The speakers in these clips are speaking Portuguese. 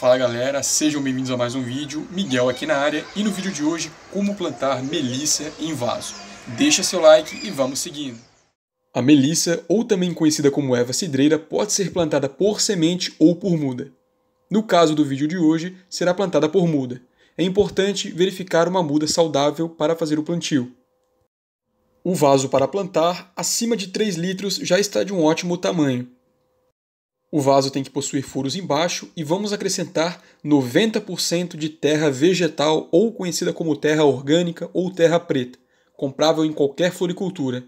Fala galera, sejam bem-vindos a mais um vídeo, Miguel aqui na área e no vídeo de hoje, como plantar melissa em vaso. Deixa seu like e vamos seguindo. A melissa, ou também conhecida como erva cidreira, pode ser plantada por semente ou por muda. No caso do vídeo de hoje, será plantada por muda. É importante verificar uma muda saudável para fazer o plantio. O vaso para plantar, acima de 3 litros, já está de um ótimo tamanho. O vaso tem que possuir furos embaixo e vamos acrescentar 90% de terra vegetal ou conhecida como terra orgânica ou terra preta, comprável em qualquer floricultura.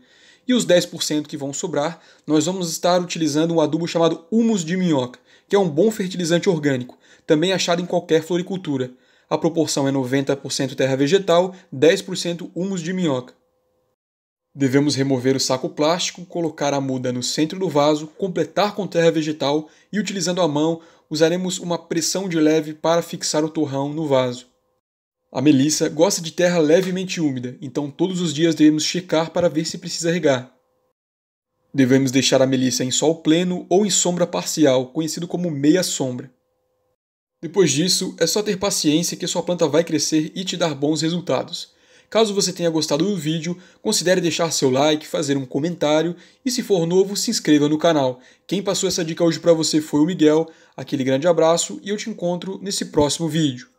E os 10% que vão sobrar, nós vamos estar utilizando um adubo chamado humus de minhoca, que é um bom fertilizante orgânico, também achado em qualquer floricultura. A proporção é 90% terra vegetal, 10% humus de minhoca. Devemos remover o saco plástico, colocar a muda no centro do vaso, completar com terra vegetal e, utilizando a mão, usaremos uma pressão de leve para fixar o torrão no vaso. A melissa gosta de terra levemente úmida, então todos os dias devemos checar para ver se precisa regar. Devemos deixar a melissa em sol pleno ou em sombra parcial, conhecido como meia sombra. Depois disso, é só ter paciência que sua planta vai crescer e te dar bons resultados. Caso você tenha gostado do vídeo, considere deixar seu like, fazer um comentário e se for novo, se inscreva no canal. Quem passou essa dica hoje para você foi o Miguel. Aquele grande abraço e eu te encontro nesse próximo vídeo.